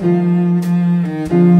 Thank you.